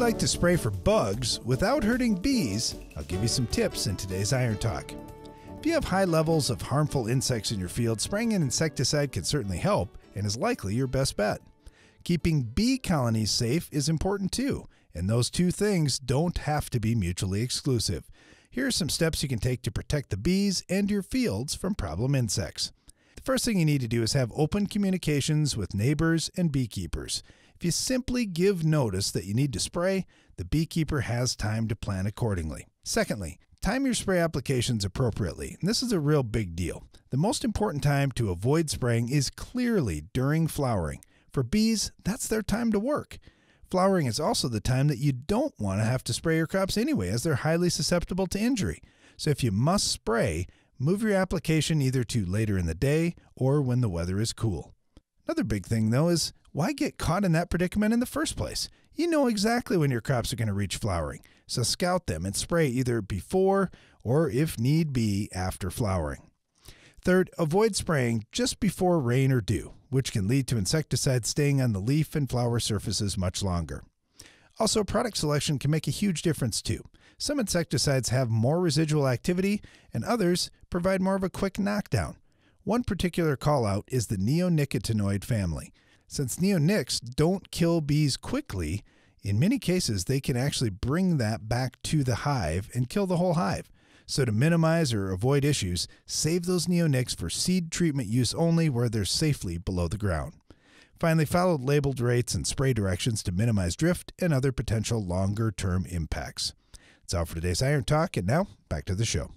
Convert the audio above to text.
like to spray for bugs without hurting bees, I'll give you some tips in today's Iron Talk. If you have high levels of harmful insects in your field, spraying an insecticide can certainly help and is likely your best bet. Keeping bee colonies safe is important too, and those two things don't have to be mutually exclusive. Here are some steps you can take to protect the bees and your fields from problem insects. The first thing you need to do is have open communications with neighbors and beekeepers. If you simply give notice that you need to spray, the beekeeper has time to plan accordingly. Secondly, time your spray applications appropriately. And this is a real big deal. The most important time to avoid spraying is clearly during flowering. For bees, that's their time to work. Flowering is also the time that you don't want to have to spray your crops anyway, as they're highly susceptible to injury. So if you must spray, move your application either to later in the day or when the weather is cool. Another big thing, though, is why get caught in that predicament in the first place? You know exactly when your crops are going to reach flowering, so scout them and spray either before or, if need be, after flowering. Third, avoid spraying just before rain or dew, which can lead to insecticides staying on the leaf and flower surfaces much longer. Also, product selection can make a huge difference too. Some insecticides have more residual activity, and others provide more of a quick knockdown. One particular call out is the neonicotinoid family. Since neonics don't kill bees quickly, in many cases they can actually bring that back to the hive and kill the whole hive. So, to minimize or avoid issues, save those neonics for seed treatment use only where they're safely below the ground. Finally, follow labeled rates and spray directions to minimize drift and other potential longer term impacts. That's all for today's Iron Talk, and now back to the show.